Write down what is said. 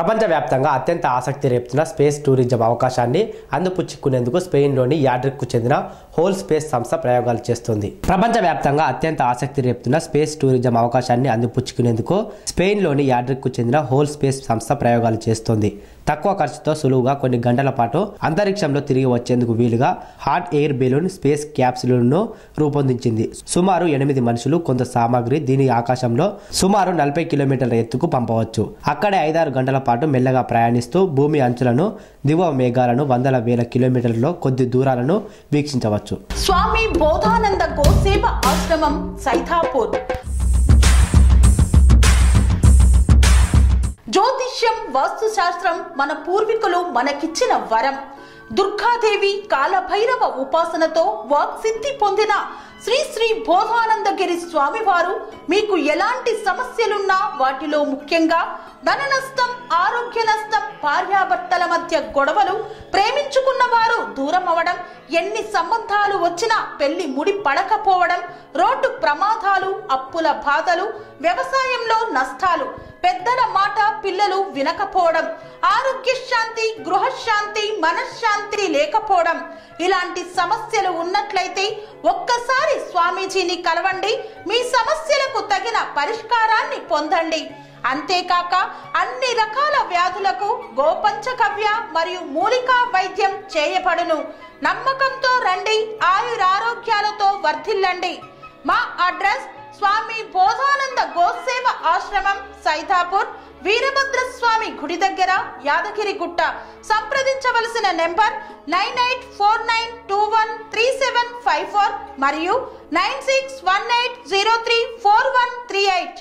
ప్రపంచవ్యాప్తంగా అత్యంత ఆసక్తి రేపుతున్న స్పేస్ టూరిజం అవకాశాన్ని అందుపుచ్చుకునేందుకు స్పెయిన్లోని యాడ్రిక్కు చెందిన హోల్ స్పేస్ సంస్థ ప్రయోగాలు చేస్తుంది. ప్రపంచవ్యాప్తంగా అత్యంత ఆసక్తి రేపుతున్న స్పేస్ టూరిజం అవకాశాన్ని అందిపుచ్చుకునేందుకు స్పెయిన్లోని యాడ్రిక్కు చెందిన హోల్ స్పేస్ సంస్థ ప్రయోగాలు చేస్తోంది. తక్కువ ఖర్చుతో సులువుగా కొన్ని గంటల పాటు అంతరిక్షంలో తిరిగి వచ్చేందుకు వీలుగా హాట్ ఎయిర్ బెలూన్ స్పేస్ క్యాప్సులను రూపొందించింది. సుమారు ఎనిమిది మనుషులు కొంత సామాగ్రి దీని ఆకాశంలో సుమారు నలభై కిలోమీటర్ల ఎత్తుకు పంపవచ్చు. అక్కడే ఐదారు గంటల పాటు మెల్లగా ప్రయాణిస్తూ భూమి అంచులను దిగువ మేఘాలను వందల వేల కిలోమీటర్లలో కొద్ది దూరాలను వీక్షించవచ్చు. స్వామి బోధానంద గోసేవ ఆశ్రమం సైతాపూర్. వాస్తు వాస్తుశాస్త్రం మన పూర్వీకులు మనకిచ్చిన వరం. దుర్గాదేవి కాలభైరవ ఉపాసనతో వాక్సిద్ధి పొందిన శ్రీ శ్రీ బోధానందగిరి స్వామివారు మీకు ఎలాంటి సమస్యలున్నా వాటిలో ముఖ్యంగా ధన నష్టం ఆరోగ్య నష్టం భార్యాభర్తల మధ్య గొడవలు ప్రేమించుకున్న వారు దూరం అవడం ఎన్ని సంబంధాలు వచ్చినా పెళ్ళి ముడి పడకపోవడం రోడ్డు ప్రమాదాలు అప్పుల బాధలు వ్యవసాయంలో నష్టాలు పెద్దల మాట పిల్లలు వినకపోవడం ఆరోగ్య శాంతి గృహశాంతి మనశ్శాంతి లేకపోవడం. ఇలాంటి సమస్యలు ఉన్నట్లయితే ఒక్కసారి స్వామీజీని కలవండి మీ సమస్యలకు తగిన పరిష్కారాన్ని పొందండి. అంతేకాక అన్ని రకాల వ్యాధులకు గోపంచకవ్య మరియు మూలికా వైద్యం చేయబడును. నమ్మకంతో రండి ఆయురారోగ్యాలతో వర్ధిల్లండి. మా అడ్రస్ స్వామి బోధ ఆశ్రమం సైతాపూర్ వీరభద్రస్వామి గుడి దగ్గర యాదగిరి గుట్ట సంప్రదించవలసిన number nine eight four nine two one three seven five four మరియు nine six one eight zero three four one three eight.